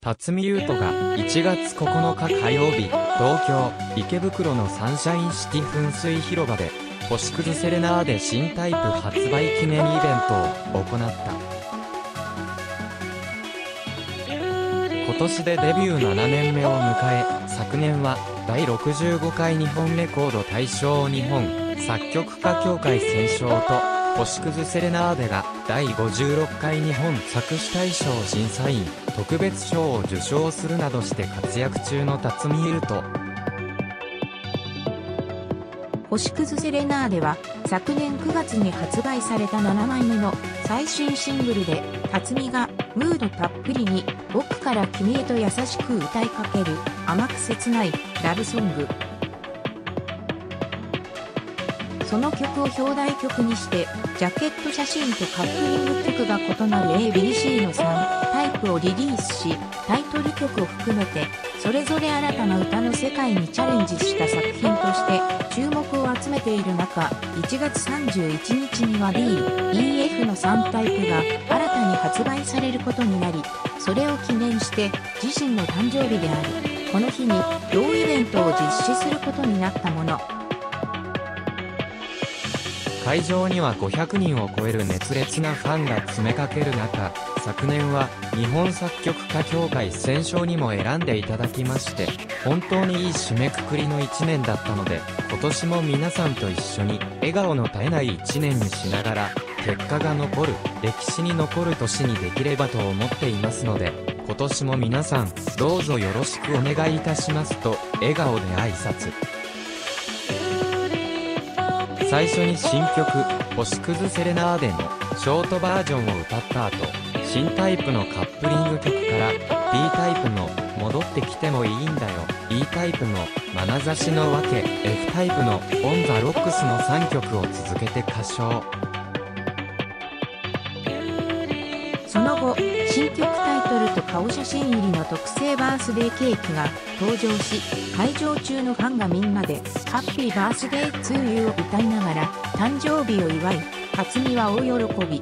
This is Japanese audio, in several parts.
辰巳優斗が1月9日火曜日、東京、池袋のサンシャインシティ噴水広場で、星屑セレナーデ新タイプ発売記念イベントを行った。今年でデビュー7年目を迎え、昨年は第65回日本レコード大賞を日本作曲家協会選奨と星屑セレナーデが第56回日本作詞大賞審査員特別賞を受賞するなどして活躍中の辰巳優斗。星屑セレナーデは昨年9月に発売された7枚目の最新シングルで辰巳がムードたっぷりに僕から君へと優しく歌いかける甘く切ないラブソング。その曲を表題曲にして、ジャケット写真とカップリング曲が異なる ABC の3タイプをリリースし、タイトル曲を含めて、それぞれ新たな歌の世界にチャレンジした作品として注目を集めている中、1月31日には D、EF の3タイプが新たに発売されることになり、それを記念して自身の誕生日である、この日に同イベントを実施することになったもの。会場には500人を超える熱烈なファンが詰めかける中、昨年は日本作曲家協会選奨にも選んでいただきまして、本当にいい締めくくりの1年だったので、今年も皆さんと一緒に笑顔の絶えない1年にしながら、結果が残る、歴史に残る年にできればと思っていますので、今年も皆さん、どうぞよろしくお願いいたしますと、笑顔で挨拶。最初に新曲、星屑セレナーデのショートバージョンを歌った後、新タイプのカップリング曲から B タイプの戻ってきてもいいんだよ、E タイプの眼差しのわけ、F タイプのオンザロックスの3曲を続けて歌唱。その後、新曲タイトルと顔写真入りの特製バースデーケーキが登場し、会場中のファンがみんなで、ハッピーバースデーツーユーを歌いながら、誕生日を祝い、辰巳は大喜び。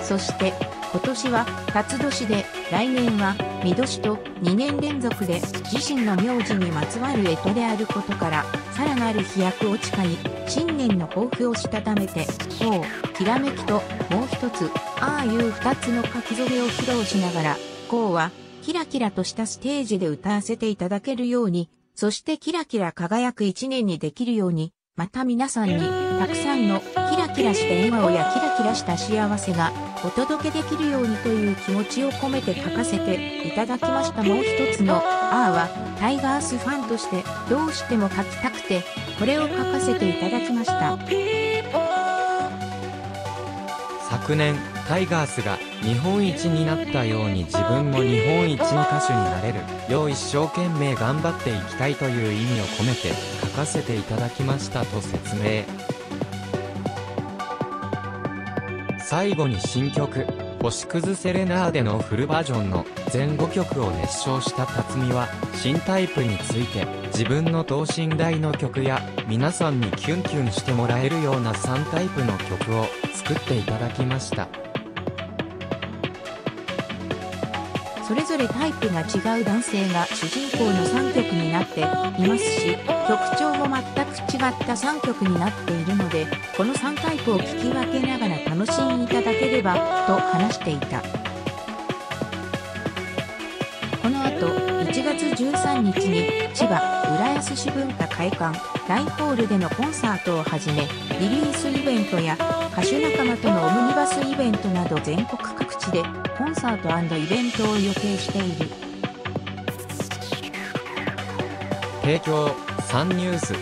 そして、今年は、辰年で、来年は、見年と2年連続で自身の名字にまつわる干支であることから、さらなる飛躍を誓い、新年の抱負をしたためて、こう、きらめきと、もう一つ、ああいう二つの書き初めを披露しながら、こうは、キラキラとしたステージで歌わせていただけるように、そしてキラキラ輝く一年にできるように、また皆さんに、たくさんのキラキラした笑顔やキラキラした幸せがお届けできるようにという気持ちを込めて書かせていただきましたもう一つの、あーは、タイガースファンとしてどうしても書きたくて、これを書かせていただきました。昨年、タイガースが日本一になったように自分も日本一の歌手になれるよう一生懸命頑張っていきたいという意味を込めて書かせていただきましたと説明。最後に新曲、星屑セレナーデのフルバージョンの全5曲を熱唱した辰巳は、新タイプについて、自分の等身大の曲や、皆さんにキュンキュンしてもらえるような3タイプの曲を作っていただきました。それぞれタイプが違う男性が主人公の3曲になっていますし、曲調も全く違った3曲になっているので、この3タイプを聞き分けながら楽しんでいただければ、と話していた。13日に千葉浦安市文化会館大ホールでのコンサートをはじめ、リリースイベントや歌手仲間とのオムニバスイベントなど全国各地でコンサートイベントを予定している。提供サンニュース